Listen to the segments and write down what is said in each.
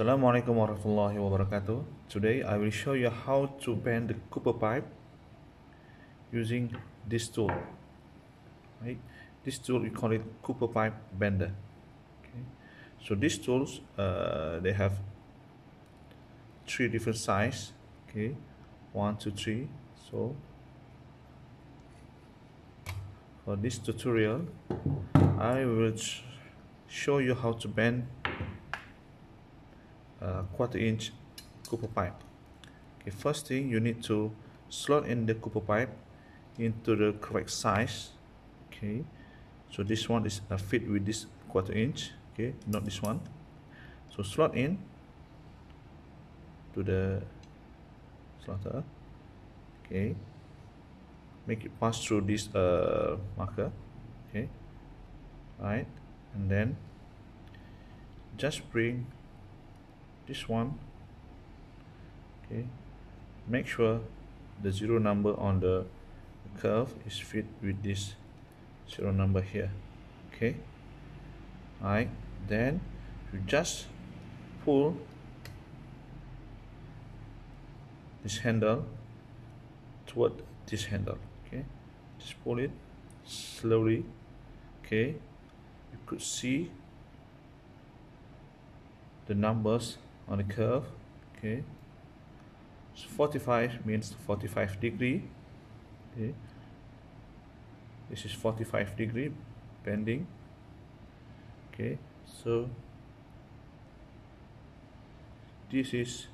Assalamualaikum warahmatullahi wabarakatuh. Today I will show you how to bend the copper pipe using this tool. Right? This tool we call it copper pipe bender. Okay. So these tools uh, they have three different size. Okay, one, two, three. So for this tutorial, I will show you how to bend uh, quarter inch copper pipe. Okay first thing you need to slot in the copper pipe into the correct size. Okay so this one is a fit with this quarter inch. Okay not this one. So slot in to the slotter. Okay make it pass through this uh, marker. Okay right and then just bring this one. Okay. Make sure the zero number on the curve is fit with this zero number here. Okay. Alright then you just pull this handle toward this handle. Okay. Just pull it slowly. Okay. You could see the numbers on the curve okay? So 45 means 45 degree okay? This is 45 degree bending okay? So this is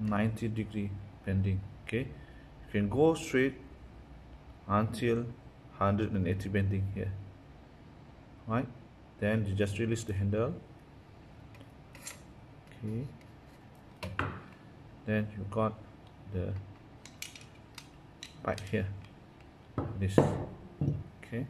Ninety degree bending okay? You can go straight until 180 bending here right? Then you just release the handle. Okay. Then you got the pipe here. This. Okay